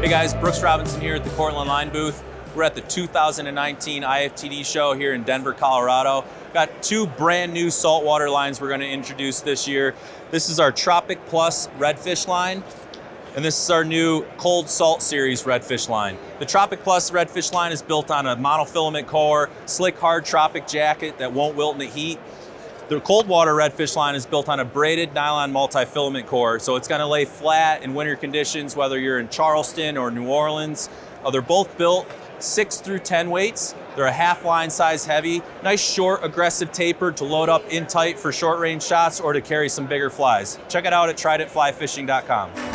Hey guys, Brooks Robinson here at the Cortland Line booth. We're at the 2019 IFTD show here in Denver, Colorado. Got two brand new saltwater lines we're going to introduce this year. This is our Tropic Plus Redfish line, and this is our new Cold Salt Series Redfish line. The Tropic Plus Redfish line is built on a monofilament core, slick hard tropic jacket that won't wilt in the heat. The cold water redfish line is built on a braided nylon multi-filament core, so it's gonna lay flat in winter conditions, whether you're in Charleston or New Orleans. Uh, they're both built six through 10 weights. They're a half line size heavy, nice short aggressive taper to load up in tight for short range shots or to carry some bigger flies. Check it out at tridentflyfishing.com.